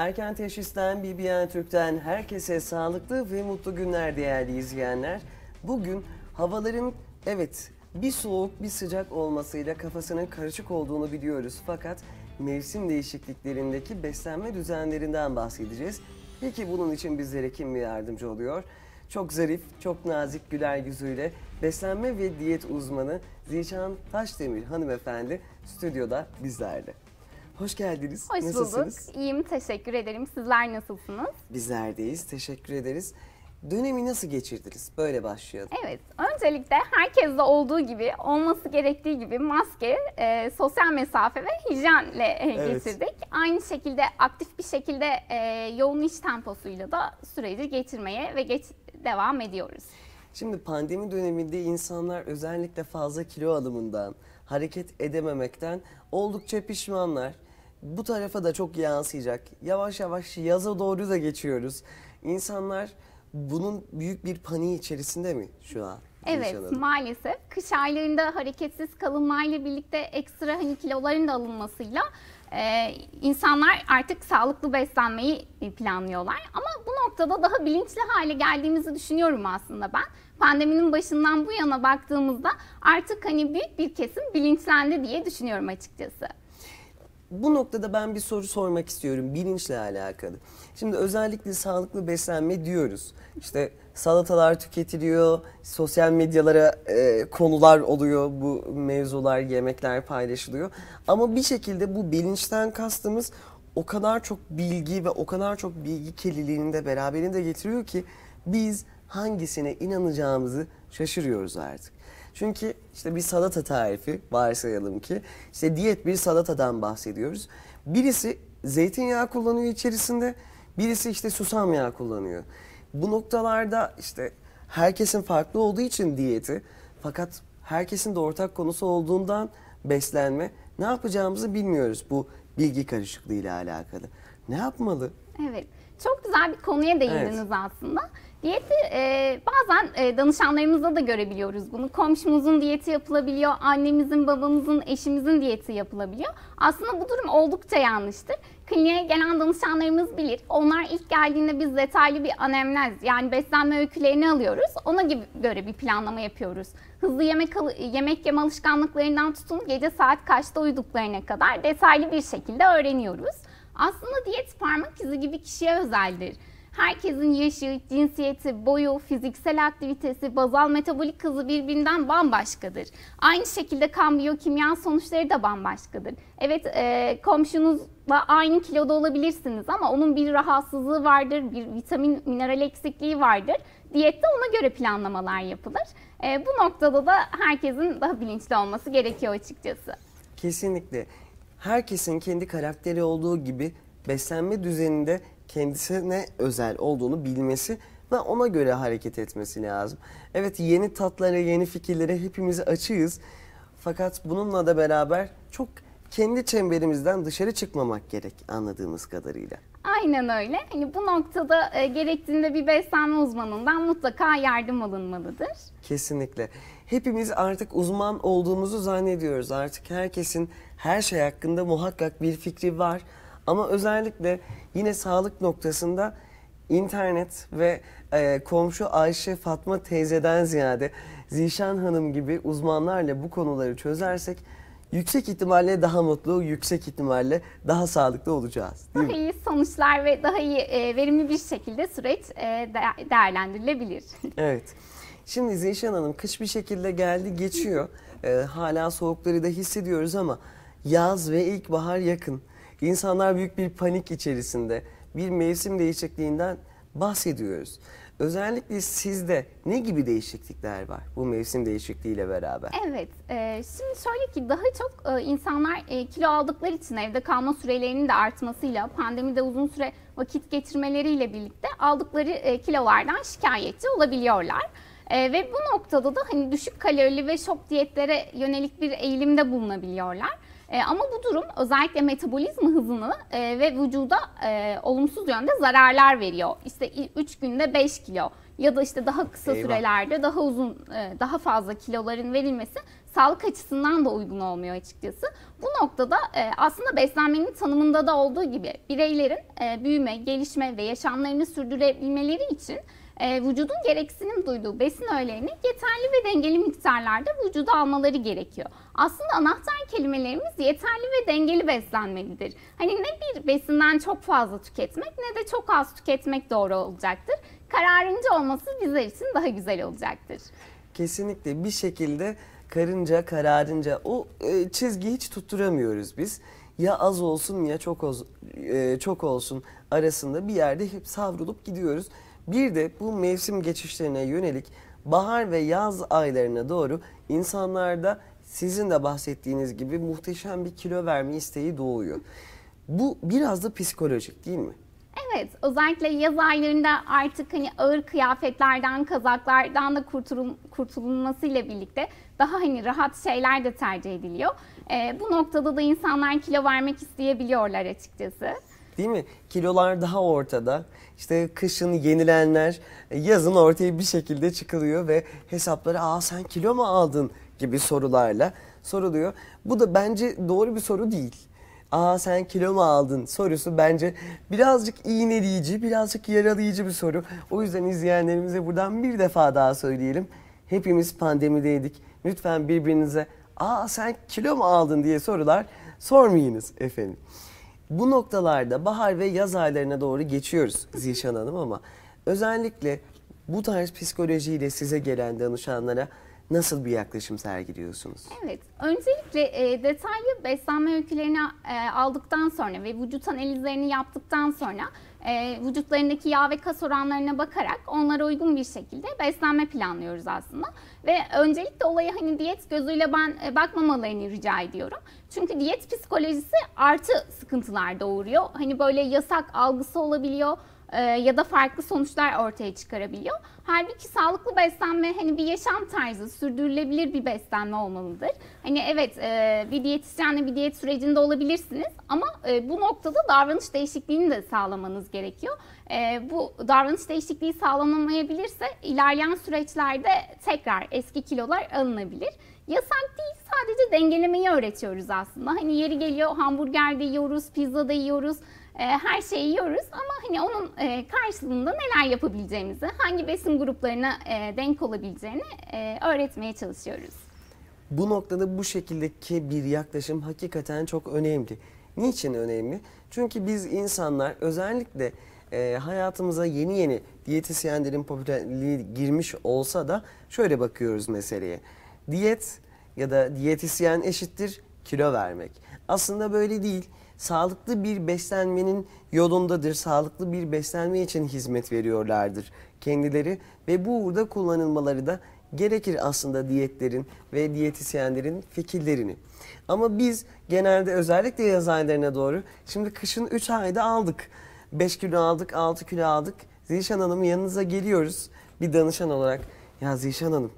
Erken Teşhis'ten BBN Türk'ten herkese sağlıklı ve mutlu günler değerli izleyenler. Bugün havaların evet bir soğuk bir sıcak olmasıyla kafasının karışık olduğunu biliyoruz. Fakat mevsim değişikliklerindeki beslenme düzenlerinden bahsedeceğiz. Peki bunun için bizlere kim yardımcı oluyor? Çok zarif, çok nazik güler yüzüyle beslenme ve diyet uzmanı Zişan Taşdemir hanımefendi stüdyoda bizlerle. Hoş geldiniz. Hoş Nasılsınız? bulduk. İyiyim, teşekkür ederim. Sizler nasılsınız? Bizlerdeyiz. Teşekkür ederiz. Dönemi nasıl geçirdiniz? Böyle başlayalım. Evet, öncelikle herkeste olduğu gibi, olması gerektiği gibi maske, e, sosyal mesafe ve hijyenle e, Evet. geçirdik. Aynı şekilde aktif bir şekilde e, yoğun iş temposuyla da süreci geçirmeye ve geç, devam ediyoruz. Şimdi pandemi döneminde insanlar özellikle fazla kilo alımından, hareket edememekten oldukça pişmanlar. Bu tarafa da çok yansıyacak. Yavaş yavaş yaza doğru da geçiyoruz. İnsanlar bunun büyük bir paniği içerisinde mi şu an? Evet Hanım? maalesef kış aylarında hareketsiz kalınmayla birlikte ekstra hani kiloların da alınmasıyla e, insanlar artık sağlıklı beslenmeyi planlıyorlar. Ama bu noktada daha bilinçli hale geldiğimizi düşünüyorum aslında ben. Pandeminin başından bu yana baktığımızda artık hani büyük bir kesim bilinçlendi diye düşünüyorum açıkçası. Bu noktada ben bir soru sormak istiyorum bilinçle alakalı. Şimdi özellikle sağlıklı beslenme diyoruz. İşte salatalar tüketiliyor, sosyal medyalara e, konular oluyor, bu mevzular, yemekler paylaşılıyor. Ama bir şekilde bu bilinçten kastımız o kadar çok bilgi ve o kadar çok bilgi kirliliğini de beraberinde getiriyor ki biz hangisine inanacağımızı şaşırıyoruz artık. Çünkü işte bir salata tarifi varsayalım ki işte diyet bir salatadan bahsediyoruz. Birisi zeytinyağı kullanıyor içerisinde, birisi işte susam yağı kullanıyor. Bu noktalarda işte herkesin farklı olduğu için diyeti fakat herkesin de ortak konusu olduğundan beslenme ne yapacağımızı bilmiyoruz bu bilgi karışıklığı ile alakalı. Ne yapmalı? Evet. Çok güzel bir konuya değindiniz aslında. Diyeti e, bazen e, danışanlarımızda da görebiliyoruz bunu. Komşumuzun diyeti yapılabiliyor, annemizin, babamızın, eşimizin diyeti yapılabiliyor. Aslında bu durum oldukça yanlıştır. Kliniğe gelen danışanlarımız bilir. Onlar ilk geldiğinde biz detaylı bir anemnez yani beslenme öykülerini alıyoruz. Ona göre bir planlama yapıyoruz. Hızlı yemek yemek yeme alışkanlıklarından tutun gece saat kaçta uyuduklarına kadar detaylı bir şekilde öğreniyoruz. Aslında diyet parmak izi gibi kişiye özeldir. Herkesin yaşı, cinsiyeti, boyu, fiziksel aktivitesi, bazal metabolik hızı birbirinden bambaşkadır. Aynı şekilde kan biyokimya sonuçları da bambaşkadır. Evet e, komşunuzla aynı kiloda olabilirsiniz ama onun bir rahatsızlığı vardır, bir vitamin, mineral eksikliği vardır. Diyette ona göre planlamalar yapılır. E, bu noktada da herkesin daha bilinçli olması gerekiyor açıkçası. Kesinlikle. Herkesin kendi karakteri olduğu gibi beslenme düzeninde kendisine özel olduğunu bilmesi ve ona göre hareket etmesi lazım. Evet yeni tatlara, yeni fikirlere hepimiz açığız. Fakat bununla da beraber çok kendi çemberimizden dışarı çıkmamak gerek anladığımız kadarıyla. Aynen öyle. Hani bu noktada e, gerektiğinde bir beslenme uzmanından mutlaka yardım alınmalıdır. Kesinlikle. Hepimiz artık uzman olduğumuzu zannediyoruz. Artık herkesin her şey hakkında muhakkak bir fikri var. Ama özellikle yine sağlık noktasında internet ve e, komşu Ayşe Fatma teyzeden ziyade Zişan Hanım gibi uzmanlarla bu konuları çözersek yüksek ihtimalle daha mutlu, yüksek ihtimalle daha sağlıklı olacağız. Değil Daha mi? iyi sonuçlar ve daha iyi e, verimli bir şekilde süreç e, de- değerlendirilebilir. Evet. Şimdi Zişan Hanım kış bir şekilde geldi geçiyor. Ee, hala soğukları da hissediyoruz ama yaz ve ilkbahar yakın. İnsanlar büyük bir panik içerisinde. Bir mevsim değişikliğinden bahsediyoruz. Özellikle sizde ne gibi değişiklikler var bu mevsim değişikliğiyle beraber? Evet, e, şimdi şöyle ki daha çok e, insanlar e, kilo aldıkları için evde kalma sürelerinin de artmasıyla, pandemide uzun süre vakit geçirmeleriyle birlikte aldıkları kilolardan şikayetçi olabiliyorlar. Ve bu noktada da hani düşük kalorili ve şok diyetlere yönelik bir eğilimde bulunabiliyorlar. E, ama bu durum özellikle metabolizma hızını e, ve vücuda e, olumsuz yönde zararlar veriyor. İşte 3 günde 5 kilo ya da işte daha kısa Eyvah. sürelerde daha uzun, e, daha fazla kiloların verilmesi sağlık açısından da uygun olmuyor açıkçası. Bu noktada e, aslında beslenmenin tanımında da olduğu gibi bireylerin e, büyüme, gelişme ve yaşamlarını sürdürebilmeleri için e, vücudun gereksinim duyduğu besin öğelerini yeterli ve dengeli miktarlarda vücuda almaları gerekiyor. Aslında anahtar kelimelerimiz yeterli ve dengeli beslenmelidir. Hani ne bir besinden çok fazla tüketmek ne de çok az tüketmek doğru olacaktır. Kararınca olması bizler için daha güzel olacaktır. Kesinlikle bir şekilde karınca kararınca o e, çizgiyi hiç tutturamıyoruz biz. Ya az olsun ya çok oz, e, çok olsun arasında bir yerde hep savrulup gidiyoruz. Bir de bu mevsim geçişlerine yönelik bahar ve yaz aylarına doğru insanlarda sizin de bahsettiğiniz gibi muhteşem bir kilo verme isteği doğuyor. Bu biraz da psikolojik değil mi? Evet, özellikle yaz aylarında artık hani ağır kıyafetlerden, kazaklardan da kurtulun, kurtulunmasıyla birlikte daha hani rahat şeyler de tercih ediliyor. Ee, bu noktada da insanlar kilo vermek isteyebiliyorlar açıkçası. Değil mi? Kilolar daha ortada. İşte kışın yenilenler yazın ortaya bir şekilde çıkılıyor ve hesapları aa sen kilo mu aldın gibi sorularla soruluyor. Bu da bence doğru bir soru değil. Aa sen kilo mu aldın sorusu bence birazcık iğneleyici, birazcık yaralayıcı bir soru. O yüzden izleyenlerimize buradan bir defa daha söyleyelim. Hepimiz pandemideydik. Lütfen birbirinize aa sen kilo mu aldın diye sorular sormayınız efendim. Bu noktalarda bahar ve yaz aylarına doğru geçiyoruz Zişan Hanım ama özellikle bu tarz psikolojiyle size gelen danışanlara nasıl bir yaklaşım sergiliyorsunuz? Evet, öncelikle e, detaylı beslenme öykülerini e, aldıktan sonra ve vücut analizlerini yaptıktan sonra e, vücutlarındaki yağ ve kas oranlarına bakarak onlara uygun bir şekilde beslenme planlıyoruz aslında. Ve öncelikle olaya hani diyet gözüyle ben e, bakmamalarını rica ediyorum. Çünkü diyet psikolojisi artı sıkıntılar doğuruyor. Hani böyle yasak algısı olabiliyor e, ya da farklı sonuçlar ortaya çıkarabiliyor. Halbuki sağlıklı beslenme hani bir yaşam tarzı, sürdürülebilir bir beslenme olmalıdır. Hani evet e, bir diyetisyenle bir diyet sürecinde olabilirsiniz ama e, bu noktada davranış değişikliğini de sağlamanız gerekiyor. Bu davranış değişikliği sağlanamayabilirse ilerleyen süreçlerde tekrar eski kilolar alınabilir. Yasak değil sadece dengelemeyi öğretiyoruz aslında. Hani yeri geliyor hamburger de yiyoruz, pizza da yiyoruz e, her şeyi yiyoruz ama hani onun e, karşılığında neler yapabileceğimizi, hangi besin gruplarına e, denk olabileceğini öğretmeye çalışıyoruz. Bu noktada bu şekildeki bir yaklaşım hakikaten çok önemli. Niçin önemli? Çünkü biz insanlar özellikle e, hayatımıza yeni yeni diyetisyenlerin popülerliği girmiş olsa da şöyle bakıyoruz meseleye. Diyet ya da diyetisyen eşittir kilo vermek. Aslında böyle değil sağlıklı bir beslenmenin yolundadır. Sağlıklı bir beslenme için hizmet veriyorlardır kendileri ve bu uğurda kullanılmaları da gerekir aslında diyetlerin ve diyetisyenlerin fikirlerini. Ama biz genelde özellikle yaz aylarına doğru şimdi kışın 3 ayda aldık. 5 kilo aldık, 6 kilo aldık. Zişan Hanım'ın yanınıza geliyoruz bir danışan olarak. Ya Zişan Hanım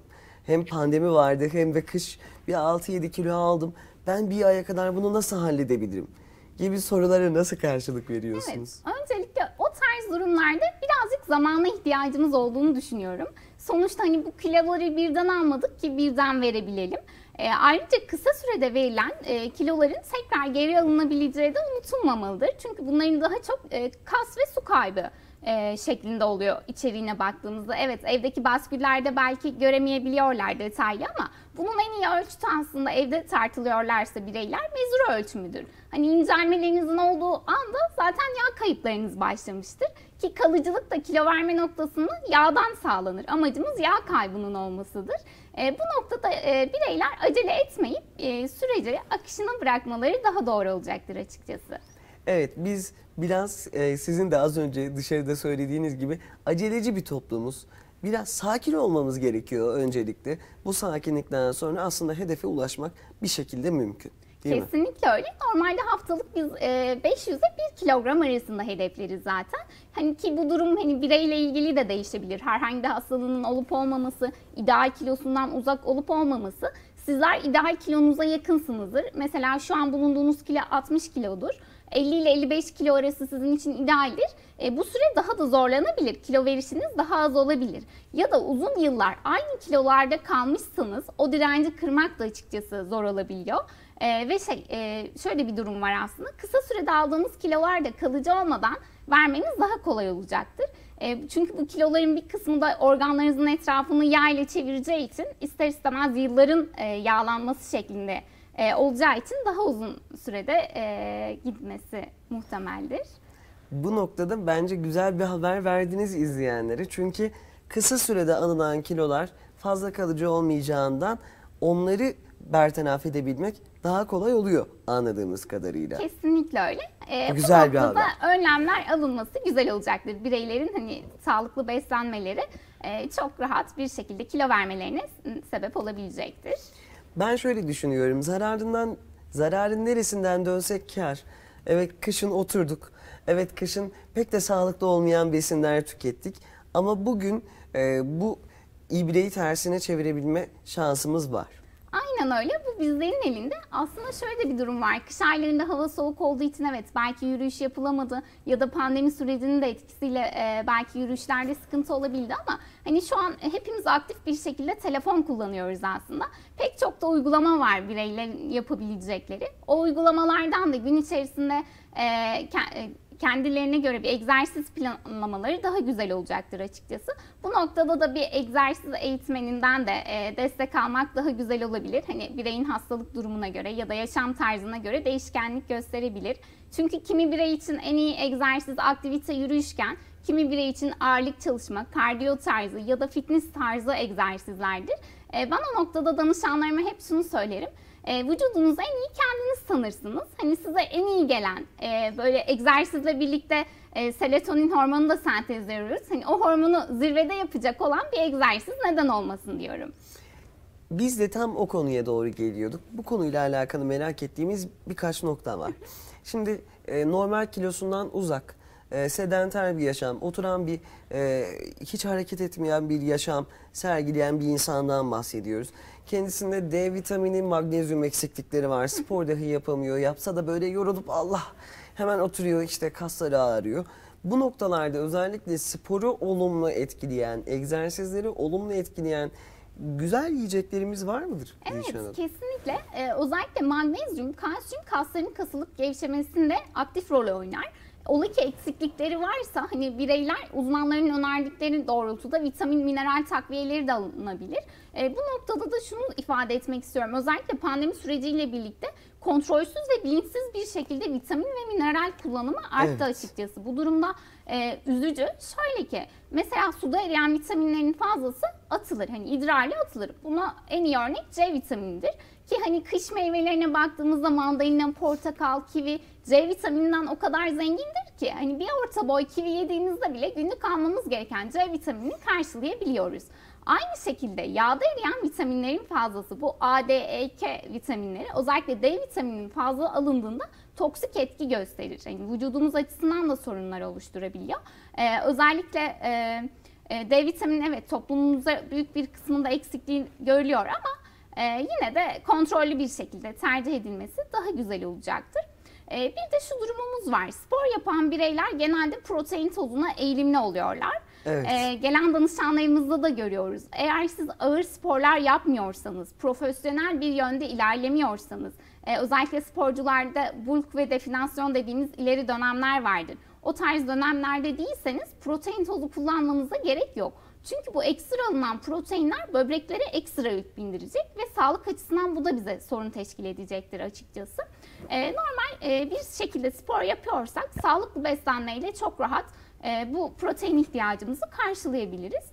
hem pandemi vardı hem de kış bir 6-7 kilo aldım. Ben bir aya kadar bunu nasıl halledebilirim? Gibi sorulara nasıl karşılık veriyorsunuz? Evet, öncelikle o tarz durumlarda birazcık zamana ihtiyacımız olduğunu düşünüyorum. Sonuçta hani bu kiloları birden almadık ki birden verebilelim. E, ayrıca kısa sürede verilen e, kiloların tekrar geri alınabileceği de unutulmamalıdır. Çünkü bunların daha çok e, kas ve su kaybı e, şeklinde oluyor içeriğine baktığımızda. Evet evdeki basküllerde belki göremeyebiliyorlar detaylı ama bunun en iyi ölçütü aslında evde tartılıyorlarsa bireyler mezur ölçümüdür. Hani incelmelerinizin olduğu anda zaten yağ kayıplarınız başlamıştır. Ki kalıcılık da kilo verme noktasında yağdan sağlanır. Amacımız yağ kaybının olmasıdır. E, bu noktada e, bireyler acele etmeyip e, süreci akışına bırakmaları daha doğru olacaktır açıkçası. Evet biz biraz e, sizin de az önce dışarıda söylediğiniz gibi aceleci bir toplumuz. Biraz sakin olmamız gerekiyor öncelikle. Bu sakinlikten sonra aslında hedefe ulaşmak bir şekilde mümkün. Değil Kesinlikle mi? öyle. Normalde haftalık biz e, 500 ile 1 kilogram arasında hedefleriz zaten. Hani ki bu durum hani bireyle ilgili de değişebilir. Herhangi bir hastalığının olup olmaması, ideal kilosundan uzak olup olmaması Sizler ideal kilonuza yakınsınızdır. Mesela şu an bulunduğunuz kilo 60 kilodur. 50 ile 55 kilo arası sizin için idealdir. E, bu süre daha da zorlanabilir. Kilo verişiniz daha az olabilir. Ya da uzun yıllar aynı kilolarda kalmışsanız o direnci kırmak da açıkçası zor olabiliyor. E, ve şey e, şöyle bir durum var aslında. Kısa sürede aldığınız kilolar da kalıcı olmadan vermeniz daha kolay olacaktır. E, çünkü bu kiloların bir kısmı da organlarınızın etrafını yağ ile çevireceği için ister istemez yılların e, yağlanması şeklinde e, olacağı için daha uzun sürede e, gitmesi muhtemeldir. Bu noktada bence güzel bir haber verdiniz izleyenlere. Çünkü kısa sürede alınan kilolar fazla kalıcı olmayacağından onları bertaraf edebilmek daha kolay oluyor anladığımız kadarıyla. Kesinlikle öyle. Ee, Güzel bu bir haber. önlemler alınması güzel olacaktır. Bireylerin hani sağlıklı beslenmeleri e, çok rahat bir şekilde kilo vermelerine sebep olabilecektir. Ben şöyle düşünüyorum. Zararından zararın neresinden dönsek kar. Evet kışın oturduk. Evet kışın pek de sağlıklı olmayan besinler tükettik. Ama bugün e, bu ibreyi tersine çevirebilme şansımız var. Aynen öyle. Bu bizlerin elinde. Aslında şöyle de bir durum var. Kış aylarında hava soğuk olduğu için evet belki yürüyüş yapılamadı ya da pandemi sürecinin de etkisiyle e, belki yürüyüşlerde sıkıntı olabildi ama hani şu an hepimiz aktif bir şekilde telefon kullanıyoruz aslında. Pek çok da uygulama var bireylerin yapabilecekleri. O uygulamalardan da gün içerisinde e, e, kendilerine göre bir egzersiz planlamaları daha güzel olacaktır açıkçası. Bu noktada da bir egzersiz eğitmeninden de e, destek almak daha güzel olabilir. Hani bireyin hastalık durumuna göre ya da yaşam tarzına göre değişkenlik gösterebilir. Çünkü kimi birey için en iyi egzersiz aktivite yürüyüşken kimi birey için ağırlık çalışma, kardiyo tarzı ya da fitness tarzı egzersizlerdir. E, ben o noktada danışanlarıma hep şunu söylerim. E, vücudunuzu en iyi kendiniz tanırsınız. Hani size en iyi gelen e, böyle egzersizle birlikte e, serotonin hormonu da sentezliyoruz. Hani o hormonu zirvede yapacak olan bir egzersiz neden olmasın diyorum. Biz de tam o konuya doğru geliyorduk. Bu konuyla alakalı merak ettiğimiz birkaç nokta var. Şimdi e, normal kilosundan uzak, e, sedanter bir yaşam, oturan bir, e, hiç hareket etmeyen bir yaşam sergileyen bir insandan bahsediyoruz. Kendisinde D vitamini, magnezyum eksiklikleri var. Spor dahi yapamıyor. Yapsa da böyle yorulup Allah hemen oturuyor işte kasları ağrıyor. Bu noktalarda özellikle sporu olumlu etkileyen, egzersizleri olumlu etkileyen güzel yiyeceklerimiz var mıdır? Evet kesinlikle. Ee, özellikle magnezyum, kalsiyum kasların kasılıp gevşemesinde aktif rol oynar. Ola ki eksiklikleri varsa hani bireyler uzmanların önerdikleri doğrultuda vitamin, mineral takviyeleri de alınabilir. Ee, bu noktada da şunu ifade etmek istiyorum. Özellikle pandemi süreciyle birlikte kontrolsüz ve bilinçsiz bir şekilde vitamin ve mineral kullanımı arttı Evet. açıkçası. Bu durumda e, üzücü. Şöyle ki mesela suda eriyen vitaminlerin fazlası atılır. Hani idrarla atılır. Buna en iyi örnek C vitaminidir. Ki hani kış meyvelerine baktığımızda mandalina, portakal, kivi C vitamininden o kadar zengindir ki hani bir orta boy kivi yediğimizde bile günlük almamız gereken C vitaminini karşılayabiliyoruz. Aynı şekilde yağda eriyen vitaminlerin fazlası bu A, D, E, K vitaminleri özellikle D vitamininin fazla alındığında toksik etki gösterir. Yani vücudumuz açısından da sorunlar oluşturabiliyor. Ee, özellikle e, e, D vitamini evet toplumumuzda büyük bir kısmında eksikliği görülüyor ama e, yine de kontrollü bir şekilde tercih edilmesi daha güzel olacaktır. E, bir de şu durumumuz var. Spor yapan bireyler genelde protein tozuna eğilimli oluyorlar. Evet. E, gelen danışanlarımızda da görüyoruz. Eğer siz ağır sporlar yapmıyorsanız, profesyonel bir yönde ilerlemiyorsanız, e, özellikle sporcularda bulk ve definasyon dediğimiz ileri dönemler vardır. O tarz dönemlerde değilseniz protein tozu kullanmanıza gerek yok. Çünkü bu ekstra alınan proteinler böbreklere ekstra yük bindirecek ve sağlık açısından bu da bize sorun teşkil edecektir açıkçası. E, normal e, bir şekilde spor yapıyorsak sağlıklı beslenmeyle çok rahat e, bu protein ihtiyacımızı karşılayabiliriz.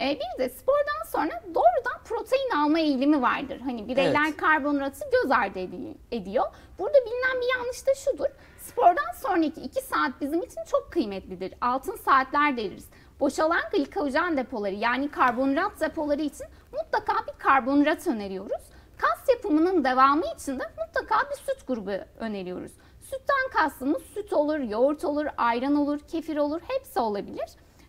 E, bir de spordan sonra doğrudan protein alma eğilimi vardır. Hani bireyler Evet. karbonhidratı göz ardı edi- ediyor. Burada bilinen bir yanlış da şudur. Spordan sonraki 2 saat bizim için çok kıymetlidir. Altın saatler deriz. Boşalan glikojen depoları yani karbonhidrat depoları için mutlaka bir karbonhidrat öneriyoruz. Kas yapımının devamı için de mutlaka bir süt grubu öneriyoruz. Sütten kastımız süt olur, yoğurt olur, ayran olur, kefir olur, hepsi olabilir.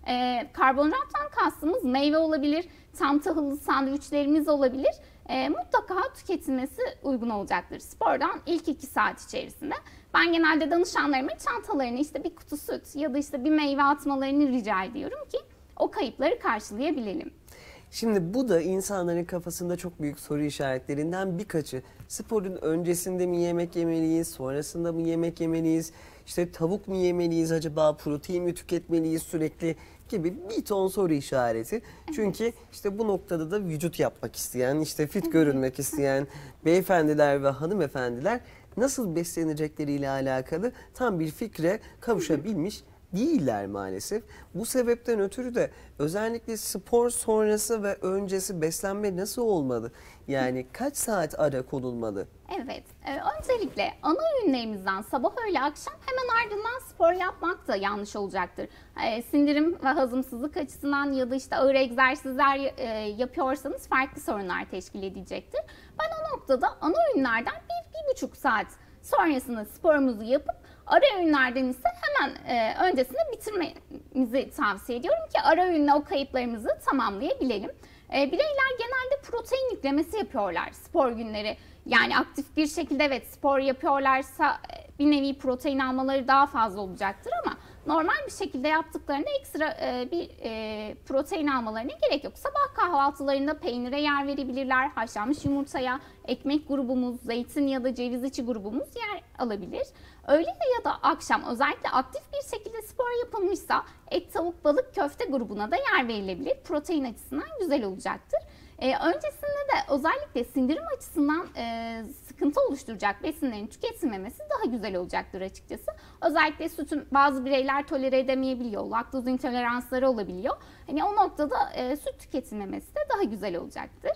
Ee, karbonhidrattan kastımız meyve olabilir, tam tahıllı sandviçlerimiz olabilir. e, mutlaka tüketilmesi uygun olacaktır. Spordan ilk iki saat içerisinde. Ben genelde danışanlarıma çantalarını işte bir kutu süt ya da işte bir meyve atmalarını rica ediyorum ki o kayıpları karşılayabilelim. Şimdi bu da insanların kafasında çok büyük soru işaretlerinden birkaçı. Sporun öncesinde mi yemek yemeliyiz, sonrasında mı yemek yemeliyiz? İşte tavuk mu yemeliyiz acaba, protein mi tüketmeliyiz sürekli gibi bir ton soru işareti. Çünkü işte bu noktada da vücut yapmak isteyen, işte fit görünmek isteyen beyefendiler ve hanımefendiler nasıl beslenecekleriyle alakalı tam bir fikre kavuşabilmiş değiller maalesef. Bu sebepten ötürü de özellikle spor sonrası ve öncesi beslenme nasıl olmalı? Yani kaç saat ara konulmalı? Evet, e, öncelikle ana öğünlerimizden sabah öğle akşam hemen ardından spor yapmak da yanlış olacaktır. E, sindirim ve hazımsızlık açısından ya da işte ağır egzersizler e, yapıyorsanız farklı sorunlar teşkil edecektir. Ben o noktada ana öğünlerden bir, bir buçuk saat sonrasında sporumuzu yapıp ara öğünlerden ise hemen e, öncesinde bitirmemizi tavsiye ediyorum ki ara öğünle o kayıplarımızı tamamlayabilelim. E, bireyler genelde protein yüklemesi yapıyorlar spor günleri. Yani aktif bir şekilde evet spor yapıyorlarsa e, bir nevi protein almaları daha fazla olacaktır ama normal bir şekilde yaptıklarında ekstra e, bir e, protein almalarına gerek yok. Sabah kahvaltılarında peynire yer verebilirler, haşlanmış yumurtaya, ekmek grubumuz, zeytin ya da ceviz içi grubumuz yer alabilir. Öğle ya da akşam özellikle aktif bir şekilde spor yapılmışsa et, tavuk, balık, köfte grubuna da yer verilebilir. Protein açısından güzel olacaktır. E, öncesinde de özellikle sindirim açısından e, sıkıntı oluşturacak besinlerin tüketilmemesi daha güzel olacaktır açıkçası. Özellikle sütün bazı bireyler tolere edemeyebiliyor, laktoz intoleransları olabiliyor. Hani o noktada e, süt tüketilmemesi de daha güzel olacaktır.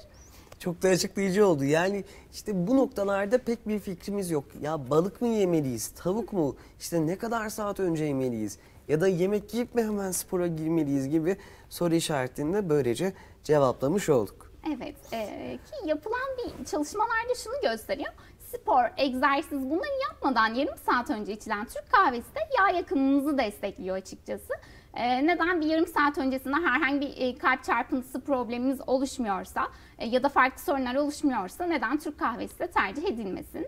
Çok da açıklayıcı oldu. Yani işte bu noktalarda pek bir fikrimiz yok. Ya balık mı yemeliyiz, tavuk mu? İşte ne kadar saat önce yemeliyiz? Ya da yemek yiyip mi hemen spora girmeliyiz gibi soru işaretini de böylece cevaplamış olduk. Evet e, ki yapılan bir çalışmalarda şunu gösteriyor. Spor, egzersiz bunları yapmadan yarım saat önce içilen Türk kahvesi de yağ yakımımızı destekliyor açıkçası. E, neden bir yarım saat öncesinde herhangi bir kalp çarpıntısı problemimiz oluşmuyorsa e, ya da farklı sorunlar oluşmuyorsa neden Türk kahvesi de tercih edilmesin?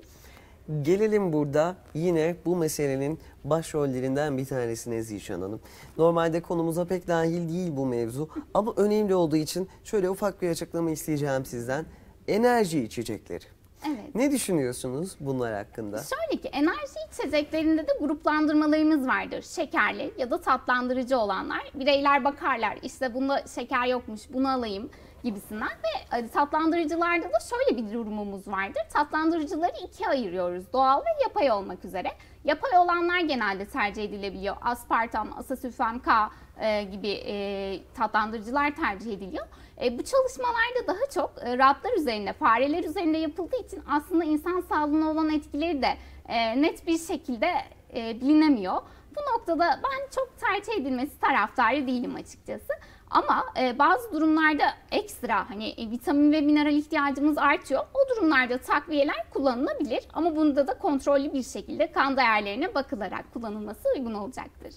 Gelelim burada yine bu meselenin başrollerinden bir tanesine Zişan Hanım. Normalde konumuza pek dahil değil bu mevzu ama önemli olduğu için şöyle ufak bir açıklama isteyeceğim sizden. Enerji içecekleri. Evet. Ne düşünüyorsunuz bunlar hakkında? Şöyle ki enerji içeceklerinde de gruplandırmalarımız vardır. Şekerli ya da tatlandırıcı olanlar. Bireyler bakarlar işte bunda şeker yokmuş bunu alayım gibisinden ve e, tatlandırıcılarda da şöyle bir durumumuz vardır. Tatlandırıcıları ikiye ayırıyoruz. Doğal ve yapay olmak üzere. Yapay olanlar genelde tercih edilebiliyor. Aspartam, asasülfam K e, gibi e, tatlandırıcılar tercih ediliyor. E, bu çalışmalarda daha çok e, ratlar üzerinde, fareler üzerinde yapıldığı için aslında insan sağlığına olan etkileri de e, net bir şekilde bilinemiyor. Bu noktada ben çok tercih edilmesi taraftarı değilim açıkçası. Ama e, bazı durumlarda ekstra hani e, vitamin ve mineral ihtiyacımız artıyor. O durumlarda takviyeler kullanılabilir ama bunda da kontrollü bir şekilde kan değerlerine bakılarak kullanılması uygun olacaktır.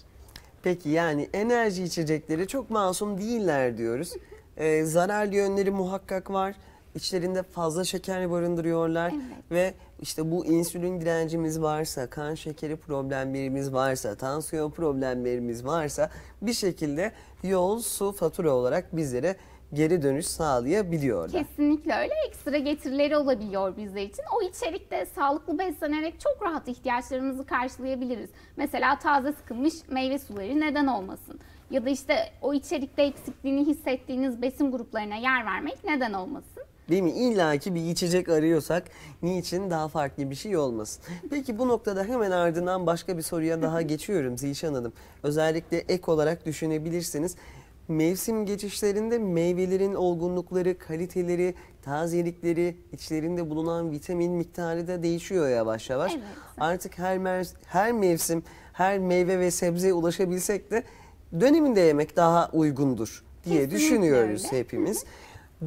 Peki yani enerji içecekleri çok masum değiller diyoruz. Ee, zararlı yönleri muhakkak var. İçlerinde fazla şeker barındırıyorlar Evet. ve işte bu insülin direncimiz varsa, kan şekeri problemlerimiz varsa, tansiyon problemlerimiz varsa bir şekilde yol, su, fatura olarak bizlere geri dönüş sağlayabiliyorlar. Kesinlikle öyle. Ekstra getirileri olabiliyor bizler için. O içerikte sağlıklı beslenerek çok rahat ihtiyaçlarımızı karşılayabiliriz. Mesela taze sıkılmış meyve suları neden olmasın? Ya da işte o içerikte eksikliğini hissettiğiniz besin gruplarına yer vermek neden olmasın? Değil mi? İlla ki bir içecek arıyorsak niçin daha farklı bir şey olmasın? Peki bu noktada hemen ardından başka bir soruya daha geçiyorum Zişan Hanım. Özellikle ek olarak düşünebilirsiniz. Mevsim geçişlerinde meyvelerin olgunlukları, kaliteleri, tazelikleri, içlerinde bulunan vitamin miktarı da değişiyor yavaş yavaş. Evet. Artık her her mevsim, her meyve ve sebzeye ulaşabilsek de döneminde yemek daha uygundur diye Kesinlikle düşünüyoruz öyle. hepimiz.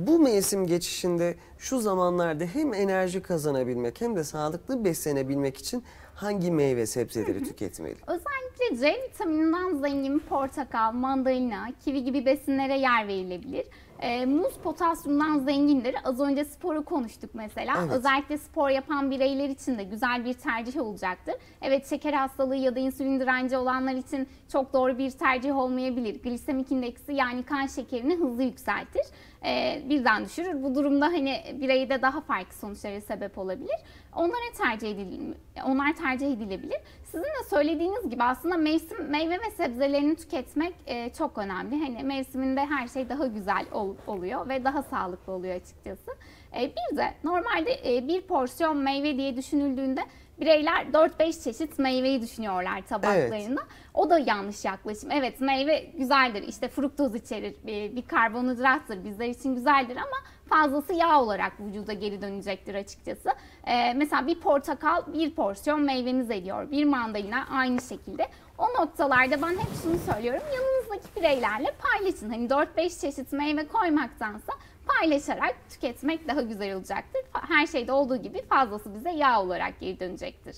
Bu mevsim geçişinde şu zamanlarda hem enerji kazanabilmek hem de sağlıklı beslenebilmek için hangi meyve sebzeleri tüketmeli? Özellikle C vitamininden zengin portakal, mandalina, kivi gibi besinlere yer verilebilir. E, muz potasyumdan zengindir. Az önce sporu konuştuk mesela. Evet. Özellikle spor yapan bireyler için de güzel bir tercih olacaktır. Evet şeker hastalığı ya da insülin direnci olanlar için çok doğru bir tercih olmayabilir. Glisemik indeksi yani kan şekerini hızlı yükseltir. E, birden düşürür. Bu durumda hani bireyde daha farklı sonuçlara sebep olabilir. Onlara tercih edil onlar tercih edilebilir. Sizin de söylediğiniz gibi aslında mevsim meyve ve sebzelerini tüketmek e, çok önemli. Hani mevsiminde her şey daha güzel ol- oluyor ve daha sağlıklı oluyor açıkçası. E, bir de normalde e, bir porsiyon meyve diye düşünüldüğünde bireyler 4-5 çeşit meyveyi düşünüyorlar tabaklarında. O da yanlış yaklaşım. Evet meyve güzeldir. İşte fruktoz içerir, bir, bir karbonhidrattır. Bizler için güzeldir ama fazlası yağ olarak vücuda geri dönecektir açıkçası. Ee, mesela bir portakal bir porsiyon meyveniz ediyor. Bir mandalina aynı şekilde. O noktalarda ben hep şunu söylüyorum. Yanınızdaki bireylerle paylaşın. Hani 4-5 çeşit meyve koymaktansa paylaşarak tüketmek daha güzel olacaktır. Her şeyde olduğu gibi fazlası bize yağ olarak geri dönecektir.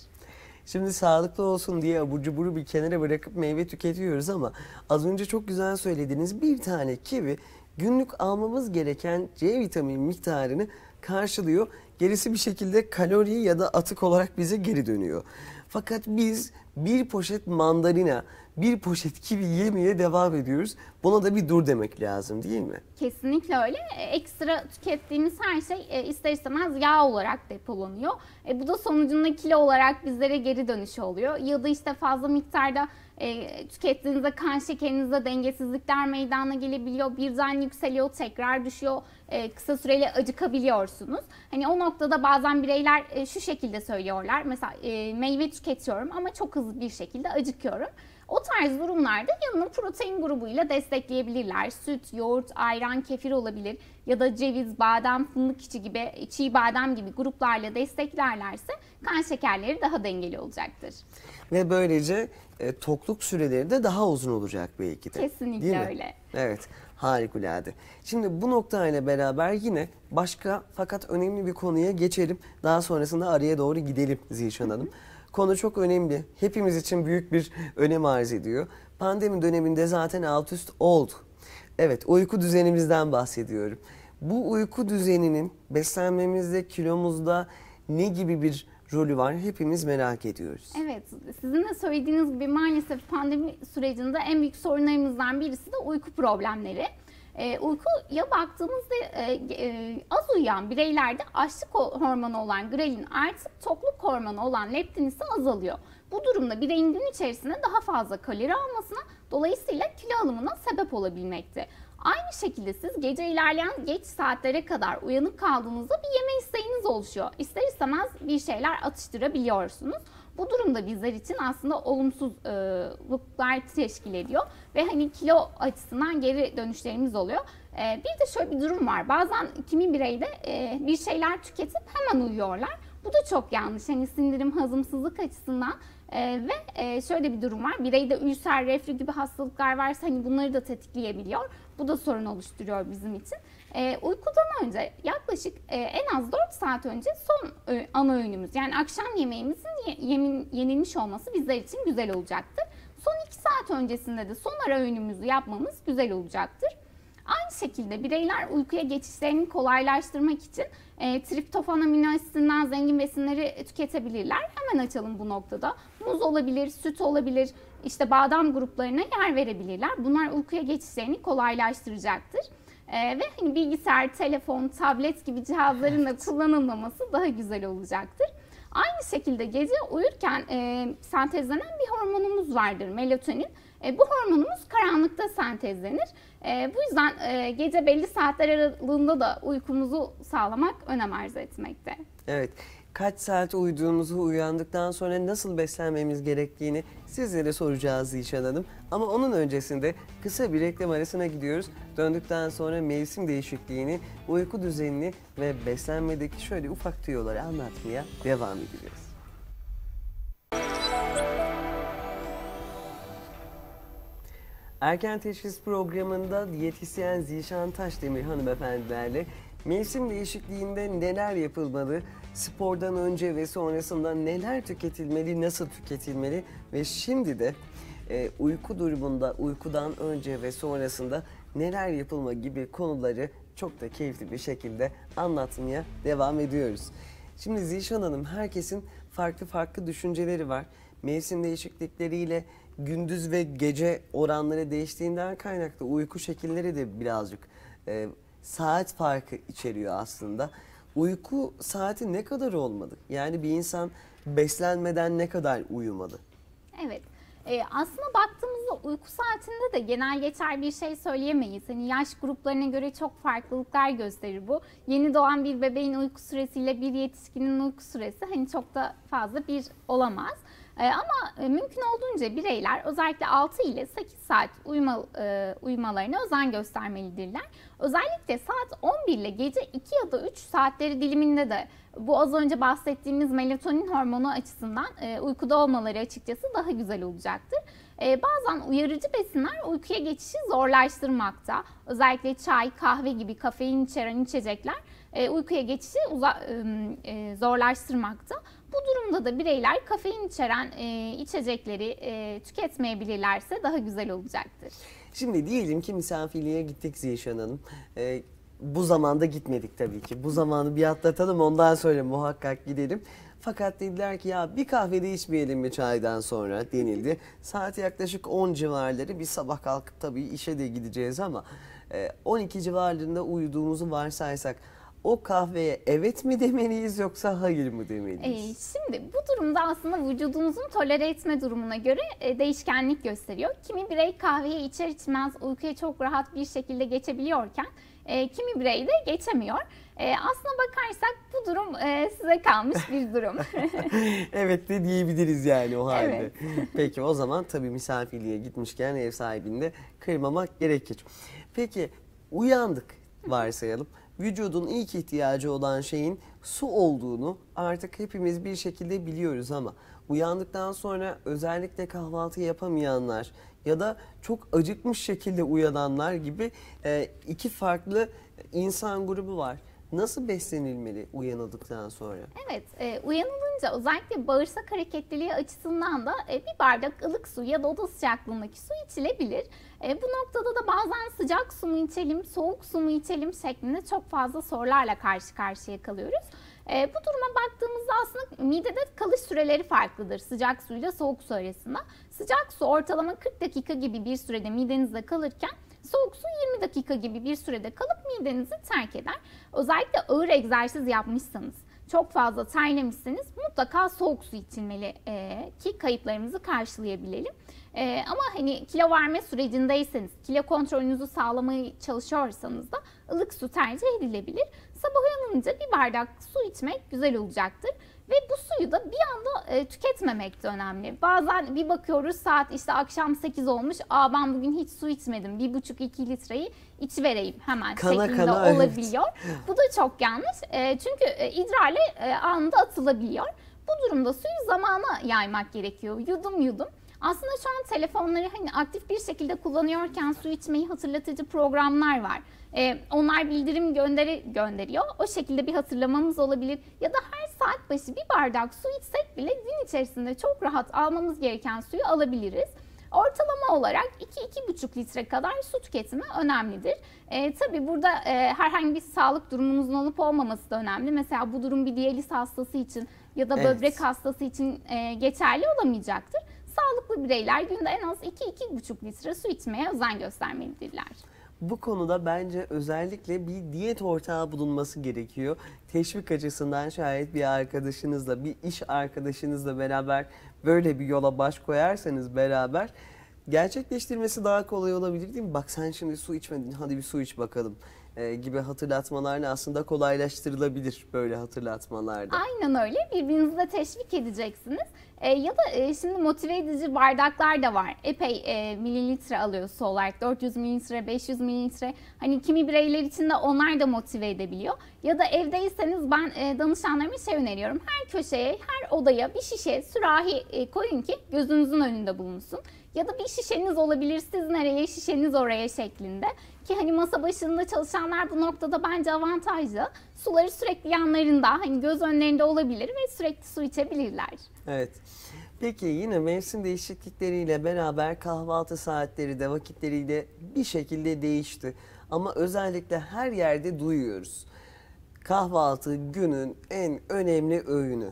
Şimdi sağlıklı olsun diye abur cuburu bir kenara bırakıp meyve tüketiyoruz ama az önce çok güzel söylediğiniz bir tane kivi günlük almamız gereken C vitamini miktarını karşılıyor. Gerisi bir şekilde kalori ya da atık olarak bize geri dönüyor. Fakat biz bir poşet mandalina, bir poşet kivi yemeye devam ediyoruz. Buna da bir dur demek lazım değil mi? Kesinlikle öyle. E, Ekstra tükettiğimiz her şey e, ister istemez yağ olarak depolanıyor. E, bu da sonucunda kilo olarak bizlere geri dönüşü oluyor. Ya da işte fazla miktarda e, tükettiğinizde kan şekerinizde dengesizlikler meydana gelebiliyor. Birden yükseliyor, tekrar düşüyor. E, kısa süreli acıkabiliyorsunuz. Hani o noktada bazen bireyler e, şu şekilde söylüyorlar. Mesela e, meyve tüketiyorum ama çok hızlı bir şekilde acıkıyorum. O tarz durumlarda yanına protein grubuyla destekleyebilirler. Süt, yoğurt, ayran, kefir olabilir ya da ceviz, badem, fındık içi gibi, çiğ badem gibi gruplarla desteklerlerse kan şekerleri daha dengeli olacaktır. Ve böylece e, tokluk süreleri de daha uzun olacak belki de. Kesinlikle öyle. Evet, harikulade. Şimdi bu noktayla beraber yine başka fakat önemli bir konuya geçelim. Daha sonrasında araya doğru gidelim Zişan Hanım. Konu çok önemli. Hepimiz için büyük bir önem arz ediyor. Pandemi döneminde zaten alt üst oldu. Evet, uyku düzenimizden bahsediyorum. Bu uyku düzeninin beslenmemizde, kilomuzda ne gibi bir rolü var hepimiz merak ediyoruz. Evet, sizin de söylediğiniz gibi maalesef pandemi sürecinde en büyük sorunlarımızdan birisi de uyku problemleri. Ee, uykuya baktığımızda e, e, az uyuyan bireylerde açlık ho- hormonu olan grelin artıp tokluk hormonu olan leptin ise azalıyor. Bu durumda bireyin gün içerisinde daha fazla kalori almasına dolayısıyla kilo alımına sebep olabilmekte. Aynı şekilde siz gece ilerleyen geç saatlere kadar uyanık kaldığınızda bir yeme isteğiniz oluşuyor. İster istemez bir şeyler atıştırabiliyorsunuz. Bu durumda bizler için aslında olumsuzluklar teşkil ediyor ve hani kilo açısından geri dönüşlerimiz oluyor. Ee, Bir de şöyle bir durum var. Bazen kimi bireyde e, bir şeyler tüketip hemen uyuyorlar. Bu da çok yanlış. Hani sindirim, hazımsızlık açısından e, ve e, şöyle bir durum var. Bireyde ülser, reflü gibi hastalıklar varsa hani bunları da tetikleyebiliyor. Bu da sorun oluşturuyor bizim için. E, uykudan önce yaklaşık e, en az 4 saat önce son e, ana öğünümüz yani akşam yemeğimizin ye- yemin, yenilmiş olması bizler için güzel olacaktır. Son 2 saat öncesinde de son ara öğünümüzü yapmamız güzel olacaktır. Aynı şekilde bireyler uykuya geçişlerini kolaylaştırmak için e, triptofan amino asitinden zengin besinleri tüketebilirler. Hemen açalım bu noktada. Muz olabilir, süt olabilir, işte badem gruplarına yer verebilirler. Bunlar uykuya geçişlerini kolaylaştıracaktır. E, ve hani bilgisayar, telefon, tablet gibi cihazların da kullanılmaması daha güzel olacaktır. Aynı şekilde gece uyurken e, sentezlenen bir hormonumuz vardır melatonin. E, bu hormonumuz karanlıkta sentezlenir. E, bu yüzden e, gece belli saatler aralığında da uykumuzu sağlamak önem arz etmekte. Evet. Kaç saat uyuduğumuzu uyandıktan sonra nasıl beslenmemiz gerektiğini sizlere soracağız Zişan Hanım. Ama onun öncesinde kısa bir reklam arasına gidiyoruz. Döndükten sonra mevsim değişikliğini, uyku düzenini ve beslenmedeki şöyle ufak tüyoları anlatmaya devam edeceğiz. Erken Teşhis programında diyetisyen Zişan Taşdemir hanımefendilerle mevsim değişikliğinde neler yapılmalı, spordan önce ve sonrasında neler tüketilmeli, nasıl tüketilmeli ve şimdi de e, uyku durumunda uykudan önce ve sonrasında neler yapılma gibi konuları çok da keyifli bir şekilde anlatmaya devam ediyoruz. Şimdi Zişan Hanım herkesin farklı farklı düşünceleri var. Mevsim değişiklikleriyle gündüz ve gece oranları değiştiğinden kaynaklı uyku şekilleri de birazcık e, saat farkı içeriyor aslında. Uyku saati ne kadar olmalı? Yani bir insan beslenmeden ne kadar uyumalı? Evet. Ee, aslında baktığımızda uyku saatinde de genel geçer bir şey söyleyemeyiz. Hani yaş gruplarına göre çok farklılıklar gösterir bu. Yeni doğan bir bebeğin uyku süresiyle bir yetişkinin uyku süresi hani çok da fazla bir olamaz. Ee, ama e, mümkün olduğunca bireyler özellikle 6 ile 8 saat uyuma, e, uyumalarına özen göstermelidirler. Özellikle saat 11 ile gece 2 ya da 3 saatleri diliminde de bu az önce bahsettiğimiz melatonin hormonu açısından e, uykuda olmaları açıkçası daha güzel olacaktır. Bazen uyarıcı besinler uykuya geçişi zorlaştırmakta. Özellikle çay, kahve gibi kafein içeren içecekler uykuya geçişi zorlaştırmakta. Bu durumda da bireyler kafein içeren e, içecekleri e, tüketmeyebilirlerse daha güzel olacaktır. Şimdi diyelim ki misafirliğe gittik Zişan Hanım. Ee, bu zamanda gitmedik tabii ki. Bu zamanı bir atlatalım ondan sonra muhakkak gidelim. Fakat dediler ki ya bir kahvede içmeyelim mi çaydan sonra denildi. Saat yaklaşık 10 civarları bir sabah kalkıp tabii işe de gideceğiz ama 12 civarlarında uyuduğumuzu varsaysak o kahveye evet mi demeliyiz yoksa hayır mı demeliyiz? Ee, şimdi bu durumda aslında vücudumuzun tolere etme durumuna göre e, değişkenlik gösteriyor. Kimi birey kahveyi içer içmez uykuya çok rahat bir şekilde geçebiliyorken e, kimi birey de geçemiyor. E, aslına bakarsak bu durum e, size kalmış bir durum. evet de diyebiliriz yani o halde. Evet. Peki o zaman tabii misafirliğe gitmişken ev sahibini de kırmamak gerekir. Peki uyandık varsayalım. Vücudun ilk ihtiyacı olan şeyin su olduğunu artık hepimiz bir şekilde biliyoruz ama uyandıktan sonra özellikle kahvaltı yapamayanlar ya da çok acıkmış şekilde uyananlar gibi e, iki farklı insan grubu var. Nasıl beslenilmeli uyanıldıktan sonra? Evet, e, uyanılınca özellikle bağırsak hareketliliği açısından da e, bir bardak ılık su ya da oda sıcaklığındaki su içilebilir. E, bu noktada da bazen sıcak su mu içelim, soğuk su mu içelim şeklinde çok fazla sorularla karşı karşıya kalıyoruz. E, bu duruma baktığımızda aslında midede kalış süreleri farklıdır sıcak suyla soğuk su arasında. Sıcak su ortalama 40 dakika gibi bir sürede midenizde kalırken Soğuk su 20 dakika gibi bir sürede kalıp midenizi terk eder. Özellikle ağır egzersiz yapmışsanız, çok fazla terlemişseniz mutlaka soğuk su içilmeli e, ki kayıplarımızı karşılayabilelim. E, ama hani kilo verme sürecindeyseniz, kilo kontrolünüzü sağlamaya çalışıyorsanız da ılık su tercih edilebilir. Sabah uyanınca bir bardak su içmek güzel olacaktır. Ve bu suyu da bir anda e, tüketmemek de önemli. Bazen bir bakıyoruz saat işte akşam 8 olmuş. Aa ben bugün hiç su içmedim. 1,5-2 litreyi içivereyim hemen kana, şeklinde kana, olabiliyor. Evet. Bu da çok yanlış. E, çünkü e, idrarle e, anında atılabiliyor. Bu durumda suyu zamana yaymak gerekiyor. Yudum yudum. Aslında şu an telefonları hani aktif bir şekilde kullanıyorken su içmeyi hatırlatıcı programlar var. Ee, onlar bildirim gönderi gönderiyor. O şekilde bir hatırlamamız olabilir. Ya da her saat başı bir bardak su içsek bile gün içerisinde çok rahat almamız gereken suyu alabiliriz. Ortalama olarak 2-2,5 litre kadar su tüketimi önemlidir. E, tabii burada e, herhangi bir sağlık durumunuzun olup olmaması da önemli. Mesela bu durum bir diyaliz hastası için ya da böbrek evet. hastası için e, geçerli olamayacaktır. Sağlıklı bireyler günde en az 2-2,5 litre su içmeye özen göstermelidirler. Bu konuda bence özellikle bir diyet ortağı bulunması gerekiyor. Teşvik açısından şayet bir arkadaşınızla, bir iş arkadaşınızla beraber böyle bir yola baş koyarsanız beraber gerçekleştirmesi daha kolay olabilir değil mi? Bak sen şimdi su içmedin hadi bir su iç bakalım e, gibi hatırlatmalarla aslında kolaylaştırılabilir böyle hatırlatmalarda. Aynen öyle birbirinizi de teşvik edeceksiniz. E, ya da e, şimdi motive edici bardaklar da var. Epey e, mililitre alıyor su olarak. 400 mililitre, 500 mililitre. Hani kimi bireyler için de onlar da motive edebiliyor. Ya da evdeyseniz ben e, danışanlarıma şey öneriyorum. Her köşeye, her odaya bir şişe sürahi e, koyun ki gözünüzün önünde bulunsun. Ya da bir şişeniz olabilir siz nereye şişeniz oraya şeklinde. Ki hani masa başında çalışanlar bu noktada bence avantajlı. Suları sürekli yanlarında hani göz önlerinde olabilir ve sürekli su içebilirler. Evet. Peki yine mevsim değişiklikleriyle beraber kahvaltı saatleri de vakitleriyle bir şekilde değişti. Ama özellikle her yerde duyuyoruz. Kahvaltı günün en önemli öğünü.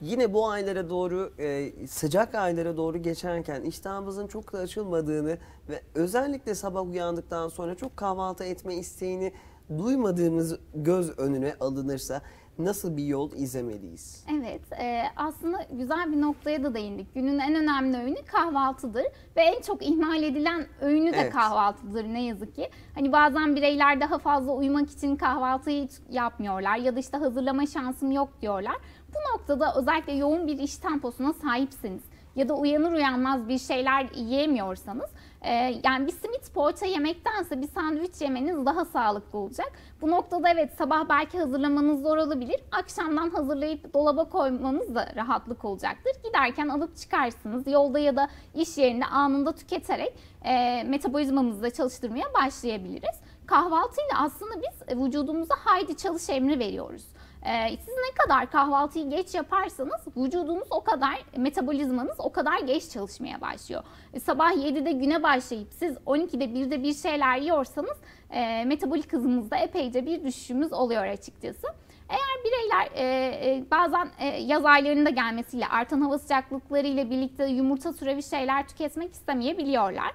Yine bu aylara doğru e, sıcak aylara doğru geçerken iştahımızın çok da açılmadığını ve özellikle sabah uyandıktan sonra çok kahvaltı etme isteğini duymadığımız göz önüne alınırsa nasıl bir yol izlemeliyiz? Evet, e, aslında güzel bir noktaya da değindik. Günün en önemli öğünü kahvaltıdır ve en çok ihmal edilen öğünü de Evet. kahvaltıdır ne yazık ki. Hani bazen bireyler daha fazla uyumak için kahvaltıyı hiç yapmıyorlar ya da işte hazırlama şansım yok diyorlar. Bu noktada özellikle yoğun bir iş temposuna sahipsiniz ya da uyanır uyanmaz bir şeyler yiyemiyorsanız e, yani bir simit poğaça yemektense bir sandviç yemeniz daha sağlıklı olacak. Bu noktada evet sabah belki hazırlamanız zor olabilir. Akşamdan hazırlayıp dolaba koymanız da rahatlık olacaktır. Giderken alıp çıkarsınız. Yolda ya da iş yerinde anında tüketerek e, metabolizmamızı da çalıştırmaya başlayabiliriz. Kahvaltıyla aslında biz vücudumuza haydi çalış emri veriyoruz. Ee, siz ne kadar kahvaltıyı geç yaparsanız vücudunuz o kadar, metabolizmanız o kadar geç çalışmaya başlıyor. E, sabah 7'de güne başlayıp siz 12'de 1'de bir şeyler yiyorsanız e, metabolik hızımızda epeyce bir düşüşümüz oluyor açıkçası. Eğer bireyler e, bazen yaz aylarında gelmesiyle artan hava sıcaklıkları ile birlikte yumurta türevi şeyler tüketmek istemeyebiliyorlar.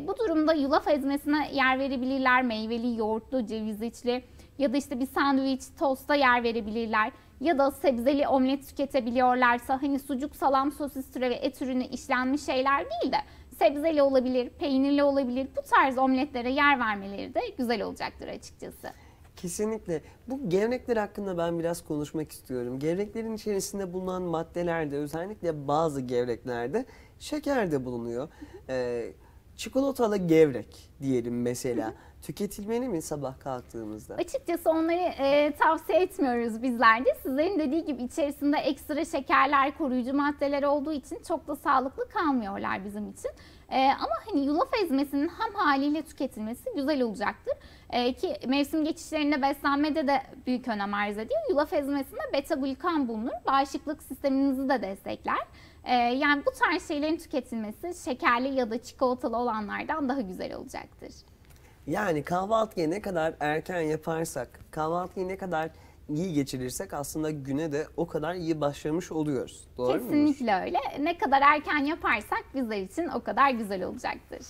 Bu durumda yulaf ezmesine yer verebilirler, meyveli, yoğurtlu, ceviz içli ya da işte bir sandviç, tosta yer verebilirler ya da sebzeli omlet tüketebiliyorlarsa hani sucuk, salam, sosis türevi et ürünü işlenmiş şeyler değil de sebzeli olabilir, peynirli olabilir. Bu tarz omletlere yer vermeleri de güzel olacaktır açıkçası. Kesinlikle. Bu gevrekler hakkında ben biraz konuşmak istiyorum. Gevreklerin içerisinde bulunan maddelerde özellikle bazı gevreklerde şeker de bulunuyor. Ee, çikolatalı gevrek diyelim mesela. Tüketilmeli mi sabah kalktığımızda? Açıkçası onları e, tavsiye etmiyoruz bizler de. Sizlerin dediği gibi içerisinde ekstra şekerler, koruyucu maddeler olduğu için çok da sağlıklı kalmıyorlar bizim için. E, ama hani yulaf ezmesinin ham haliyle tüketilmesi güzel olacaktır. E, ki mevsim geçişlerinde beslenmede de büyük önem arz ediyor. Yulaf ezmesinde beta glukan bulunur. Bağışıklık sisteminizi de destekler. E, yani bu tarz şeylerin tüketilmesi şekerli ya da çikolatalı olanlardan daha güzel olacaktır. Yani kahvaltıyı ne kadar erken yaparsak, kahvaltıyı ne kadar iyi geçirirsek aslında güne de o kadar iyi başlamış oluyoruz. Doğru mudur? Kesinlikle öyle. Ne kadar erken yaparsak bizler için o kadar güzel olacaktır.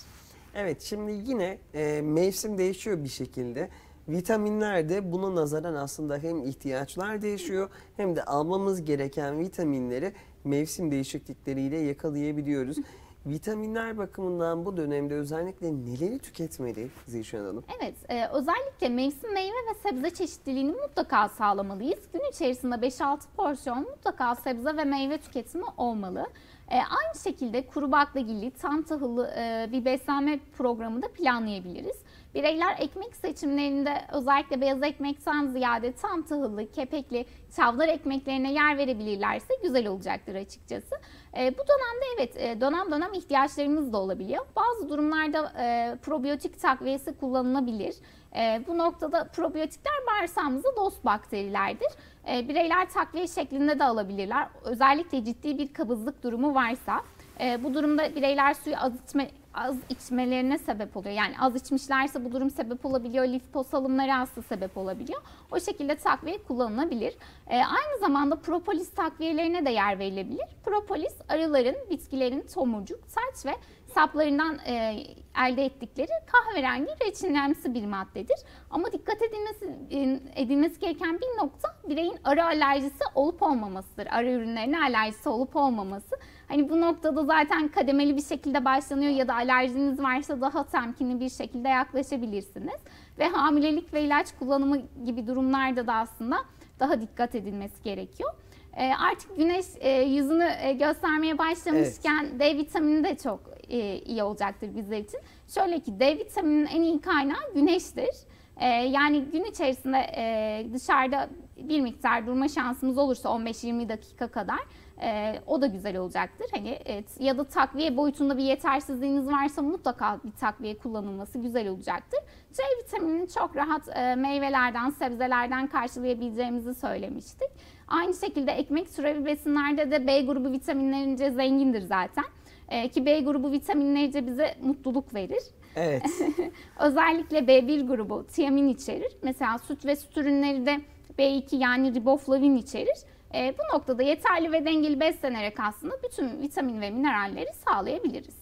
Evet şimdi yine e, mevsim değişiyor bir şekilde. Vitaminler de buna nazaran aslında hem ihtiyaçlar değişiyor hem de almamız gereken vitaminleri mevsim değişiklikleriyle yakalayabiliyoruz. Vitaminler bakımından bu dönemde özellikle neleri tüketmeli Zişan Hanım? Evet, e, özellikle mevsim meyve ve sebze çeşitliliğini mutlaka sağlamalıyız. Gün içerisinde 5-6 porsiyon mutlaka sebze ve meyve tüketimi olmalı. E, aynı şekilde kuru baklagilli, tam tahıllı e, bir beslenme programı da planlayabiliriz. Bireyler ekmek seçimlerinde özellikle beyaz ekmekten ziyade tam tahıllı, kepekli, çavdar ekmeklerine yer verebilirlerse güzel olacaktır açıkçası. E, bu dönemde evet e, dönem dönem ihtiyaçlarımız da olabiliyor. Bazı durumlarda e, probiyotik takviyesi kullanılabilir. E, bu noktada probiyotikler bağırsağımızda dost bakterilerdir. E, bireyler takviye şeklinde de alabilirler. Özellikle ciddi bir kabızlık durumu varsa. E, bu durumda bireyler suyu az içme az içmelerine sebep oluyor. Yani az içmişlerse bu durum sebep olabiliyor. Liposalımları hasta sebep olabiliyor. O şekilde takviye kullanılabilir. E, aynı zamanda propolis takviyelerine de yer verilebilir. Propolis arıların, bitkilerin tomurcuk, saç ve saplarından e, elde ettikleri kahverengi reçinemsi bir maddedir. Ama dikkat edilmesi e, edilmesi gereken bir nokta bireyin arı alerjisi olup olmamasıdır. Arı ürünlerine alerjisi olup olmaması. Hani bu noktada zaten kademeli bir şekilde başlanıyor ya da alerjiniz varsa daha temkinli bir şekilde yaklaşabilirsiniz. Ve hamilelik ve ilaç kullanımı gibi durumlarda da aslında daha dikkat edilmesi gerekiyor. E, artık güneş e, yüzünü e, göstermeye başlamışken D vitamini de çok e, iyi olacaktır bizler için. Şöyle ki D vitamininin en iyi kaynağı güneştir. E, yani gün içerisinde e, dışarıda bir miktar durma şansımız olursa 15-20 dakika kadar e, o da güzel olacaktır. Hani evet, ya da takviye boyutunda bir yetersizliğiniz varsa mutlaka bir takviye kullanılması güzel olacaktır. C vitaminini çok rahat e, meyvelerden, sebzelerden karşılayabileceğimizi söylemiştik. Aynı şekilde ekmek türevi besinlerde de B grubu vitaminlerince zengindir zaten. E, ki B grubu vitaminlerince bize mutluluk verir. Evet. Özellikle B1 grubu tiamin içerir. Mesela süt ve süt ürünleri de B2 yani riboflavin içerir. E, bu noktada yeterli ve dengeli beslenerek aslında bütün vitamin ve mineralleri sağlayabiliriz.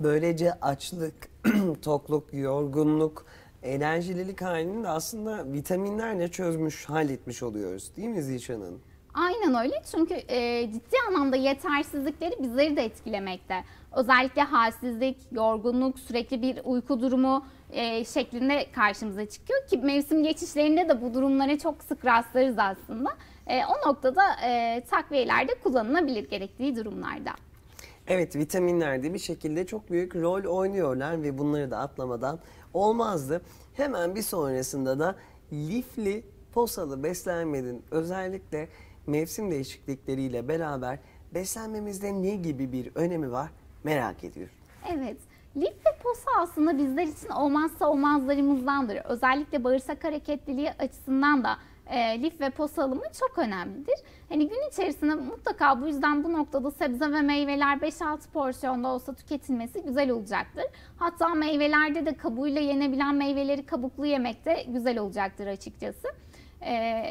Böylece açlık, tokluk, yorgunluk, enerjililik halini de aslında vitaminlerle çözmüş, halletmiş oluyoruz. Değil mi Zişan Hanım? Aynen öyle çünkü e, ciddi anlamda yetersizlikleri bizleri de etkilemekte. Özellikle halsizlik, yorgunluk, sürekli bir uyku durumu e, şeklinde karşımıza çıkıyor ki mevsim geçişlerinde de bu durumlara çok sık rastlarız aslında. E, o noktada e, takviyeler de kullanılabilir gerektiği durumlarda. Evet vitaminler de bir şekilde çok büyük rol oynuyorlar ve bunları da atlamadan olmazdı. Hemen bir sonrasında da lifli posalı beslenmenin özellikle mevsim değişiklikleriyle beraber beslenmemizde ne gibi bir önemi var merak ediyorum. Evet. Lif ve posa aslında bizler için olmazsa olmazlarımızdandır. Özellikle bağırsak hareketliliği açısından da e, lif ve posa alımı çok önemlidir. Hani gün içerisinde mutlaka bu yüzden bu noktada sebze ve meyveler 5-6 porsiyonda olsa tüketilmesi güzel olacaktır. Hatta meyvelerde de kabuğuyla yenebilen meyveleri kabuklu yemek de güzel olacaktır açıkçası. E,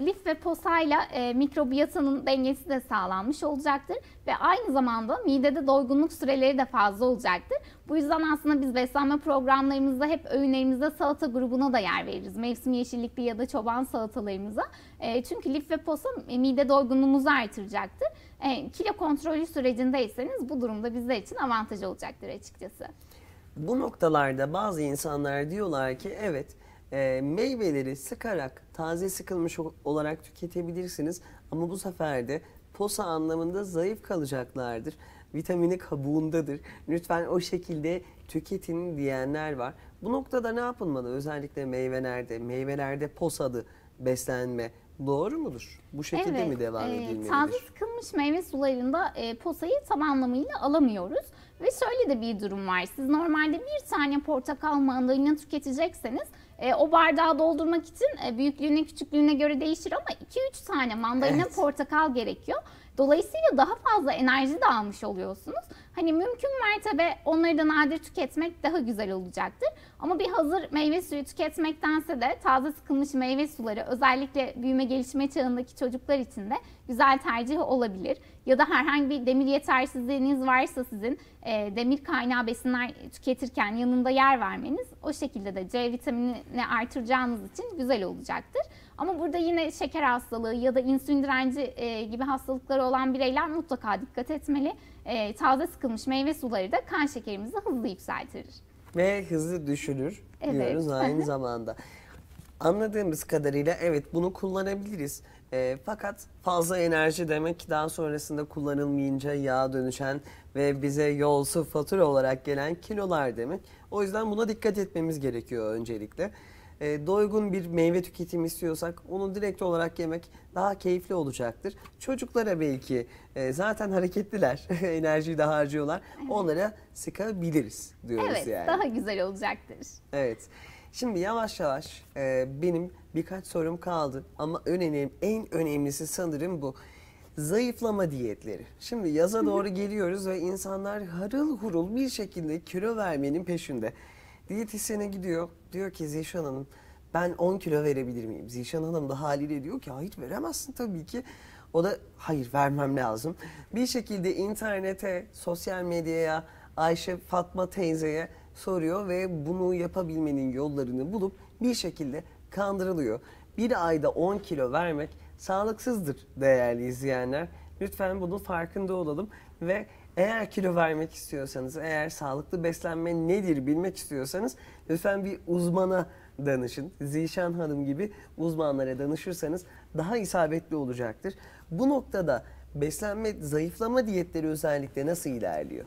lif ve posayla e, mikrobiyotanın dengesi de sağlanmış olacaktır ve aynı zamanda midede doygunluk süreleri de fazla olacaktır. Bu yüzden aslında biz beslenme programlarımızda hep öğünlerimizde salata grubuna da yer veririz. Mevsim yeşillikli ya da çoban salatalarımıza. E, çünkü lif ve posa mide doygunluğumuzu artıracaktır. E, kilo kontrolü sürecindeyseniz bu durumda bizler için avantaj olacaktır açıkçası. Bu noktalarda bazı insanlar diyorlar ki evet e, meyveleri sıkarak taze sıkılmış olarak tüketebilirsiniz ama bu sefer de posa anlamında zayıf kalacaklardır. Vitamini kabuğundadır. Lütfen o şekilde tüketin diyenler var. Bu noktada ne yapılmalı? Özellikle meyvelerde, meyvelerde posalı beslenme doğru mudur? Bu şekilde evet, mi devam e, edilmelidir? Taze sıkılmış meyve sularında e, posayı tam anlamıyla alamıyoruz. Ve şöyle de bir durum var. Siz normalde bir tane portakal mandalina tüketecekseniz e, o bardağı doldurmak için e, büyüklüğüne küçüklüğüne göre değişir ama 2-3 tane mandalina Evet. portakal gerekiyor. Dolayısıyla daha fazla enerji de almış oluyorsunuz. Hani mümkün mertebe onları da nadir tüketmek daha güzel olacaktır. Ama bir hazır meyve suyu tüketmektense de taze sıkılmış meyve suları özellikle büyüme gelişme çağındaki çocuklar için de güzel tercih olabilir. Ya da herhangi bir demir yetersizliğiniz varsa sizin e, demir kaynağı besinler tüketirken yanında yer vermeniz o şekilde de C vitaminini artıracağınız için güzel olacaktır. Ama burada yine şeker hastalığı ya da insülin direnci e, gibi hastalıkları olan bireyler mutlaka dikkat etmeli. E, taze sıkılmış meyve suları da kan şekerimizi hızlı yükseltir. Ve hızlı düşürür Evet. diyoruz aynı zamanda. Anladığımız kadarıyla evet bunu kullanabiliriz. E, fakat fazla enerji demek daha sonrasında kullanılmayınca yağ dönüşen ve bize yolsu fatura olarak gelen kilolar demek. O yüzden buna dikkat etmemiz gerekiyor öncelikle. E, doygun bir meyve tüketimi istiyorsak onu direkt olarak yemek daha keyifli olacaktır. Çocuklara belki e, zaten hareketliler, enerjiyi de harcıyorlar. Onlara sıkabiliriz diyoruz Evet, yani. daha güzel olacaktır. Evet. Şimdi yavaş yavaş e, benim birkaç sorum kaldı ama önemli, en önemlisi sanırım bu. Zayıflama diyetleri. Şimdi yaza doğru geliyoruz ve insanlar harıl hurul bir şekilde kilo vermenin peşinde. Diyetisyene gidiyor. Diyor ki Zişan Hanım ben 10 kilo verebilir miyim? Zişan Hanım da haliyle diyor ki hayır veremezsin tabii ki. O da hayır vermem lazım. Bir şekilde internete, sosyal medyaya, Ayşe Fatma teyzeye soruyor ve bunu yapabilmenin yollarını bulup bir şekilde kandırılıyor. Bir ayda 10 kilo vermek sağlıksızdır değerli izleyenler. Lütfen bunun farkında olalım ve eğer kilo vermek istiyorsanız, eğer sağlıklı beslenme nedir bilmek istiyorsanız lütfen bir uzmana danışın. Zişan Hanım gibi uzmanlara danışırsanız daha isabetli olacaktır. Bu noktada beslenme, zayıflama diyetleri özellikle nasıl ilerliyor?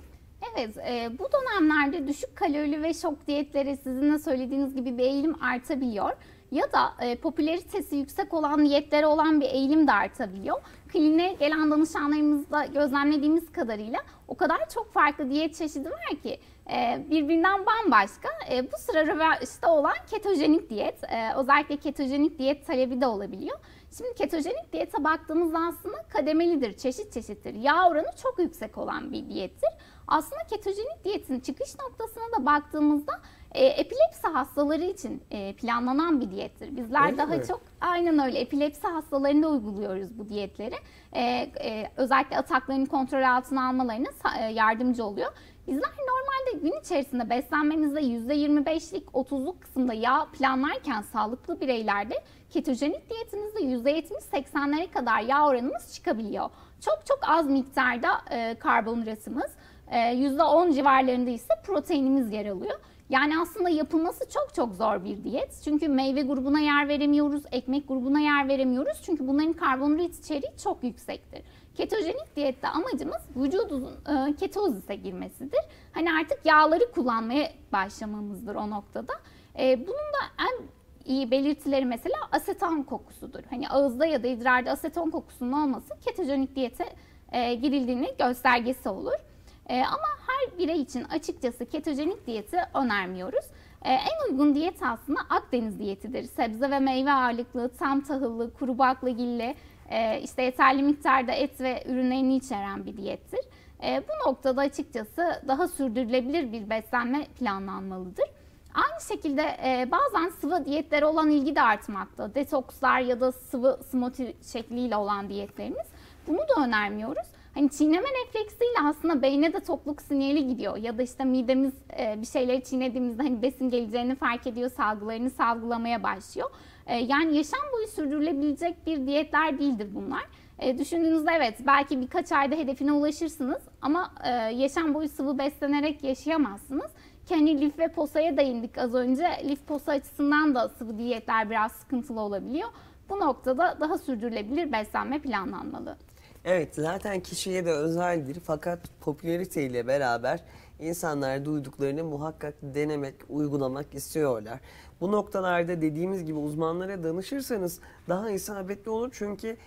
Evet, e, bu dönemlerde düşük kalorili ve şok diyetleri sizin de söylediğiniz gibi bir eğilim artabiliyor. Ya da e, popülaritesi yüksek olan diyetlere olan bir eğilim de artabiliyor. Kliniğe gelen danışanlarımızda gözlemlediğimiz kadarıyla o kadar çok farklı diyet çeşidi var ki e, birbirinden bambaşka. E, bu sıra revaçta olan ketojenik diyet, e, özellikle ketojenik diyet talebi de olabiliyor. Şimdi ketojenik diyete baktığımızda aslında kademelidir, çeşit çeşittir. Yağ oranı çok yüksek olan bir diyettir. Aslında ketojenik diyetin çıkış noktasına da baktığımızda e, epilepsi hastaları için e, planlanan bir diyettir. Bizler Öyle daha mi? çok aynen öyle epilepsi hastalarında uyguluyoruz bu diyetleri. E, e, özellikle ataklarını kontrol altına almalarına e, yardımcı oluyor. Bizler normalde gün içerisinde beslenmemizde %25'lik 30'luk kısımda yağ planlarken sağlıklı bireylerde ketojenik diyetimizde %70-80'lere kadar yağ oranımız çıkabiliyor. Çok çok az miktarda e, karbonhidratımız, e, %10 civarlarında ise proteinimiz yer alıyor. Yani aslında yapılması çok çok zor bir diyet. Çünkü meyve grubuna yer veremiyoruz, ekmek grubuna yer veremiyoruz. Çünkü bunların karbonhidrat içeriği çok yüksektir. Ketojenik diyette amacımız vücudun e, ketozise girmesidir. Hani artık yağları kullanmaya başlamamızdır o noktada. E, bunun da en iyi belirtileri mesela aseton kokusudur. Hani ağızda ya da idrarda aseton kokusunun olması ketojenik diyete e, girildiğini göstergesi olur. E, ama her birey için açıkçası ketojenik diyeti önermiyoruz. E, en uygun diyet aslında Akdeniz diyetidir. Sebze ve meyve ağırlıklı, tam tahıllı, kuru baklagilli, e, işte yeterli miktarda et ve ürünlerini içeren bir diyettir. E, bu noktada açıkçası daha sürdürülebilir bir beslenme planlanmalıdır. Aynı şekilde e, bazen sıvı diyetlere olan ilgi de artmakta. Detokslar ya da sıvı smoothie şekliyle olan diyetlerimiz. Bunu da önermiyoruz. Hani çiğneme refleksiyle aslında beyne de tokluk sinyali gidiyor. Ya da işte midemiz e, bir şeyleri çiğnediğimizde hani besin geleceğini fark ediyor, salgılarını salgılamaya başlıyor. E, yani yaşam boyu sürdürülebilecek bir diyetler değildir bunlar. E, düşündüğünüzde evet belki birkaç ayda hedefine ulaşırsınız ama e, yaşam boyu sıvı beslenerek yaşayamazsınız. Kendi lif ve posaya değindik az önce. Lif posa açısından da sıvı diyetler biraz sıkıntılı olabiliyor. Bu noktada daha sürdürülebilir beslenme planlanmalı. Evet zaten kişiye de özeldir fakat popülariteyle beraber insanlar duyduklarını muhakkak denemek, uygulamak istiyorlar. Bu noktalarda dediğimiz gibi uzmanlara danışırsanız daha isabetli olur çünkü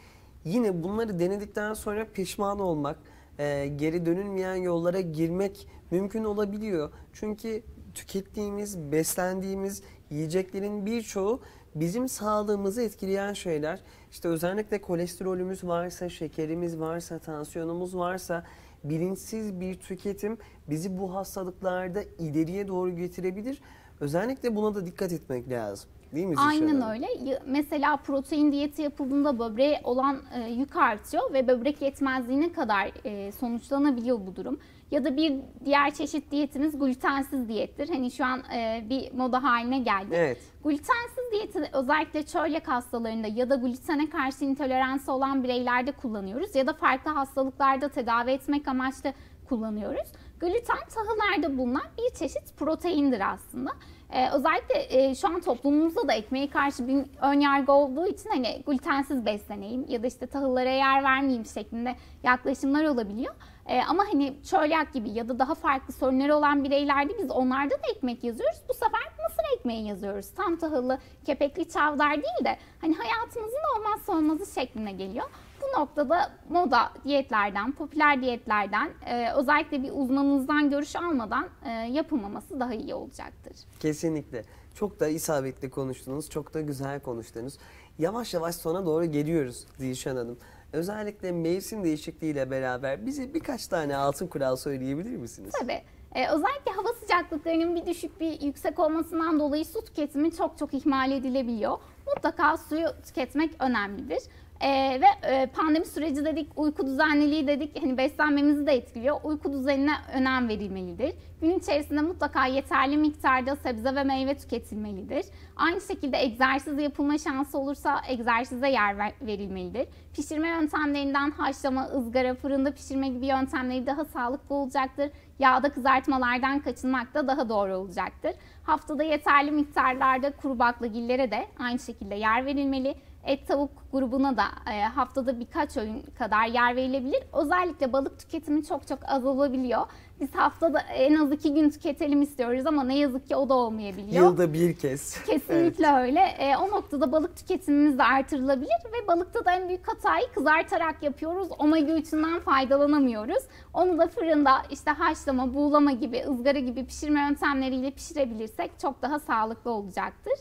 yine bunları denedikten sonra pişman olmak, e, geri dönülmeyen yollara girmek mümkün olabiliyor. Çünkü tükettiğimiz, beslendiğimiz yiyeceklerin birçoğu bizim sağlığımızı etkileyen şeyler. İşte özellikle kolesterolümüz varsa, şekerimiz varsa, tansiyonumuz varsa bilinçsiz bir tüketim bizi bu hastalıklarda ileriye doğru getirebilir. Özellikle buna da dikkat etmek lazım. Değil mi Aynen öyle. Mesela protein diyeti yapıldığında böbreğe olan e, yük artıyor ve böbrek yetmezliğine kadar e, sonuçlanabiliyor bu durum. Ya da bir diğer çeşit diyetimiz glutensiz diyettir. Hani şu an e, bir moda haline geldi. Evet. Glutensiz diyeti özellikle çölyak hastalarında ya da glutene karşı intoleransı olan bireylerde kullanıyoruz ya da farklı hastalıklarda tedavi etmek amaçlı kullanıyoruz. Gluten tahılarda bulunan bir çeşit proteindir aslında. Ee, özellikle e, şu an toplumumuzda da ekmeğe karşı bir ön yargı olduğu için hani glutensiz besleneyim ya da işte tahıllara yer vermeyeyim şeklinde yaklaşımlar olabiliyor. Ee, ama hani çölyak gibi ya da daha farklı sorunları olan bireylerde biz onlarda da ekmek yazıyoruz. Bu sefer mısır ekmeği yazıyoruz. Tam tahıllı, kepekli çavdar değil de hani hayatımızın olmazsa olmazı şeklinde geliyor. Bu noktada moda diyetlerden, popüler diyetlerden e, özellikle bir uzmanınızdan görüş almadan e, yapılmaması daha iyi olacaktır. Kesinlikle. Çok da isabetli konuştunuz. Çok da güzel konuştunuz. Yavaş yavaş sona doğru geliyoruz Zişan Hanım. Özellikle mevsim değişikliğiyle beraber bize birkaç tane altın kural söyleyebilir misiniz? Tabii. Ee, özellikle hava sıcaklıklarının bir düşük bir yüksek olmasından dolayı su tüketimi çok çok ihmal edilebiliyor. Mutlaka suyu tüketmek önemlidir. Ee, ve e, pandemi süreci dedik, uyku düzenliliği dedik, hani beslenmemizi de etkiliyor. Uyku düzenine önem verilmelidir. Gün içerisinde mutlaka yeterli miktarda sebze ve meyve tüketilmelidir. Aynı şekilde egzersiz yapılma şansı olursa egzersize yer ver- verilmelidir. Pişirme yöntemlerinden haşlama, ızgara, fırında pişirme gibi yöntemleri daha sağlıklı olacaktır. Yağda kızartmalardan kaçınmak da daha doğru olacaktır. Haftada yeterli miktarlarda kuru baklagillere de aynı şekilde yer verilmeli. Et tavuk grubuna da e, haftada birkaç öğün kadar yer verilebilir. Özellikle balık tüketimi çok çok az olabiliyor. Biz haftada en az iki gün tüketelim istiyoruz ama ne yazık ki o da olmayabiliyor. Yılda bir kez. Kesinlikle öyle. E, o noktada balık tüketimimiz de artırılabilir ve balıkta da en büyük hatayı kızartarak yapıyoruz. Omega 3'ünden faydalanamıyoruz. Onu da fırında işte haşlama, buğulama gibi, ızgara gibi pişirme yöntemleriyle pişirebilirsek çok daha sağlıklı olacaktır.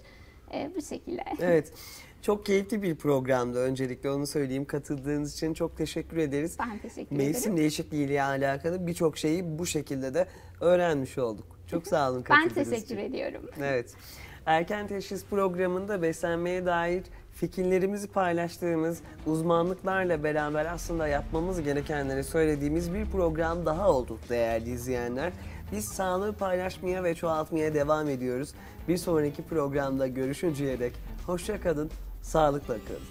E, bu şekilde. Evet. Çok keyifli bir programdı öncelikle onu söyleyeyim. Katıldığınız için çok teşekkür ederiz. Ben teşekkür Mevsim ederim. değişikliği ile alakalı birçok şeyi bu şekilde de öğrenmiş olduk. Çok sağ olun Ben katıldığınız teşekkür için. ediyorum. Evet. Erken Teşhis programında beslenmeye dair fikirlerimizi paylaştığımız uzmanlıklarla beraber aslında yapmamız gerekenleri söylediğimiz bir program daha oldu değerli izleyenler. Biz sağlığı paylaşmaya ve çoğaltmaya devam ediyoruz. Bir sonraki programda görüşünceye dek hoşça kalın, Sağlıkla kalın.